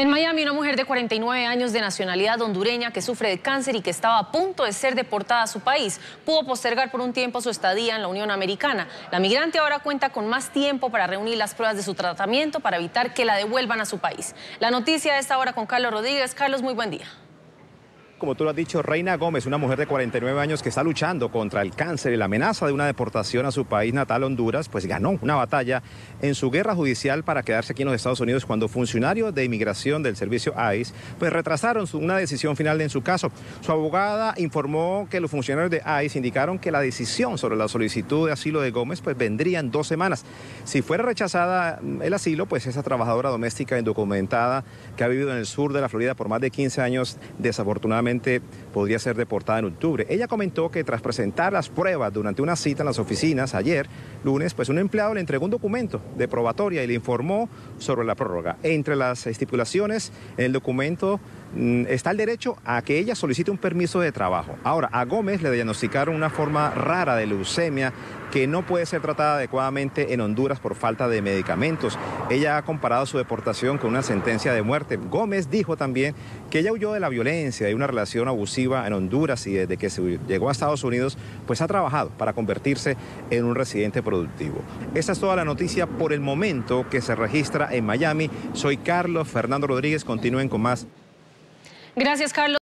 En Miami, una mujer de 49 años de nacionalidad hondureña que sufre de cáncer y que estaba a punto de ser deportada a su país pudo postergar por un tiempo su estadía en la Unión Americana. La migrante ahora cuenta con más tiempo para reunir las pruebas de su tratamiento para evitar que la devuelvan a su país. La noticia de esta hora con Carlos Rodríguez. Carlos, muy buen día. Como tú lo has dicho, Reina Gómez, una mujer de 49 años que está luchando contra el cáncer y la amenaza de una deportación a su país natal, Honduras, pues ganó una batalla en su guerra judicial para quedarse aquí en los Estados Unidos cuando funcionarios de inmigración del servicio ICE pues retrasaron una decisión final en su caso. Su abogada informó que los funcionarios de ICE indicaron que la decisión sobre la solicitud de asilo de Gómez pues vendría en dos semanas. Si fuera rechazada el asilo, pues esa trabajadora doméstica indocumentada que ha vivido en el sur de la Florida por más de 15 años, desafortunadamente podría ser deportada en octubre. Ella comentó que tras presentar las pruebas durante una cita en las oficinas ayer, lunes, pues un empleado le entregó un documento de probatoria y le informó sobre la prórroga. Entre las estipulaciones en el documento mm, está el derecho a que ella solicite un permiso de trabajo. Ahora, a Gómez le diagnosticaron una forma rara de leucemia que no puede ser tratada adecuadamente en Honduras por falta de medicamentos. Ella ha comparado su deportación con una sentencia de muerte. Gómez dijo también que ella huyó de la violencia y una relación abusiva en Honduras y desde que se llegó a Estados Unidos, pues ha trabajado para convertirse en un residente productivo. Esa es toda la noticia por el momento que se registra en Miami. Soy Carlos Fernando Rodríguez. Continúen con más. Gracias, Carlos.